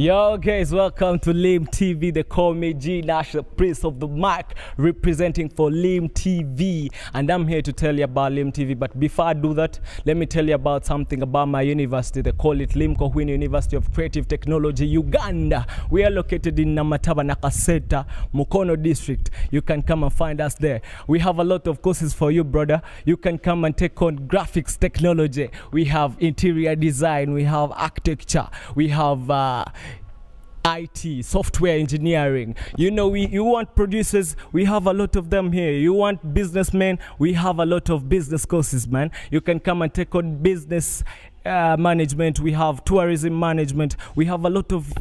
Yo guys, welcome to Lim TV. They call me G Nash, the prince of the mic, representing for Lim TV. And I'm here to tell you about Lim TV. But before I do that, let me tell you about something about my university. They call it Limkokwing University of Creative Technology, Uganda. We are located in Namataba, Nakaseta, Mukono district. You can come and find us there. We have a lot of courses for you, brother. You can come and take on graphics technology. We have interior design. We have architecture. We have uh, IT, software engineering. You know, we you want producers, we have a lot of them here. You want businessmen, we have a lot of business courses, man. You can come and take on business uh, management. We have tourism management. We have a lot of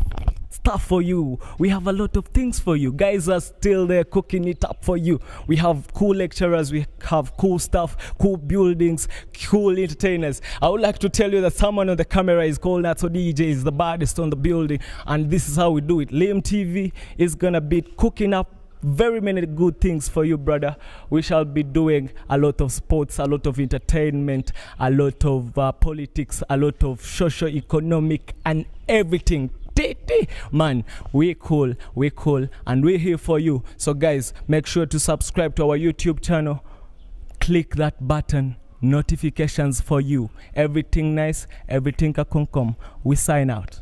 stuff for you. We have a lot of things for you. Guys are still there cooking it up for you. We have cool lecturers, we have cool stuff, cool buildings, cool entertainers. I would like to tell you that someone on the camera is called Natso DJ, is the baddest on the building, and this is how we do it. Lim TV is gonna be cooking up very many good things for you, brother. We shall be doing a lot of sports, a lot of entertainment, a lot of uh, politics, a lot of social, economic, and everything. Titi. Man, we cool, we cool, and we here for you. So, guys, make sure to subscribe to our YouTube channel. Click that button. Notifications for you. Everything nice, everything kakunkum. We sign out.